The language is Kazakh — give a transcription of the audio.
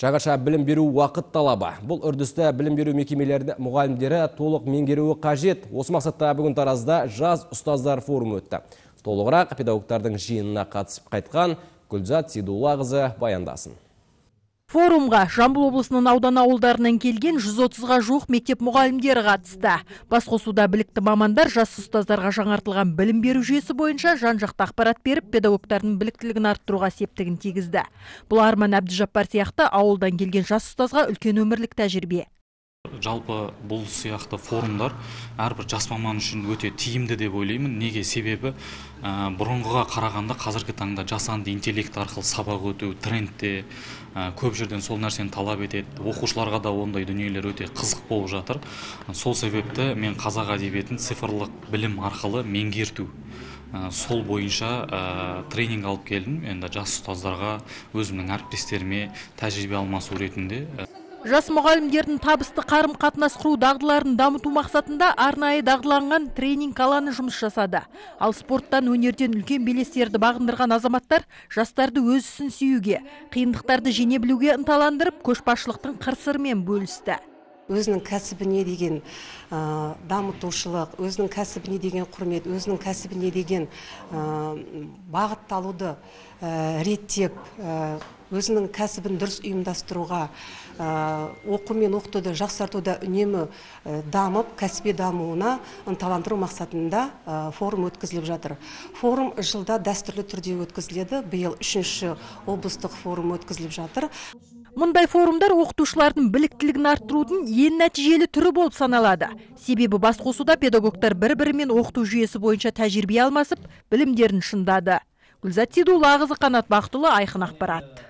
Жаңаша білім беру уақыт талабы. Бұл үрдісті білім беру мекемелерді мұғалімдері толық меңгеруі қажет. Осы мақсатта бүгін Таразда жаз ұстаздар форумы өтті. Толығырақ педагогтардың жиынына қатысып қайтқан Гүлзат Сейдуллағызы баяндасын. Форумға Жамбыл облысының аудан ауылдарынан келген 130-ға жуық мектеп мұғалімдері қатысты. Басқосуда білікті мамандар жас ұстаздарға жаңартылған білім беру жүйесі бойынша жан-жақты ақпарат беріп, педагогтардың біліктілігін арттыруға септігін тигізді. Бұл Арман Әбдіжаппар сияқты ауылдан келген жас ұстазға үлкен өмірлік тәжірибе. Жалпы бұл сияқты форумдар әрбір жас маман үшін өте тиімді деп ойлаймын. Неге? Себебі ә, бұрынғыға қарағанда қазіргі таңда жасанды интеллект арқылы сабақ өту трендте ә, көп жерден сол нәрсені талап етеді. Оқушыларға да ондай дүниелер өте қызық болып жатыр. Сол себепті мен қазақ әдебиетін цифрлық білім арқылы меңгерту ә, сол бойынша ә, тренинг алып келдім. Енді жас ұстаздарға өзімнің әріптестеріме тәжірибе алмасу ретінде Жас мұғалімдердің табысты қарым қатынас құру дағдыларын дамыту мақсатында арнайы дағдыланған тренинг алаңы жұмыс жасады. Ал спорттан өнерден үлкен белестерді бағындырған азаматтар жастарды өз ісін сүюге, қиындықтарды жеңе білуге ынталандырып, көшбасшылықтың қыр-сырымен бөлісті. өзінің кәсібіне деген дамытушылық өзінің кәсібіне деген құрмет өзінің кәсібіне деген бағытталуды реттеп өзінің кәсібін дұрыс ұйымдастыруға оқу мен оқытуды жақсартуда үнемі дамып кәсіби дамуына ынталандыру мақсатында форум өткізіліп жатыр форум жылда дәстүрлі түрде өткізіледі биыл үшінші облыстық форум өткізіліп жатыр Мұндай форумдар оқытушылардың біліктілігін арттырудың ең нәтижелі түрі болып саналады. Себебі басқосуда педагогтар бір-бірімен оқыту жүйесі бойынша тәжірибе алмасып, білімдерін шыңдады. Гүлзат Сейдуллағызы Қанат Бақтылы Айқын ақпарат.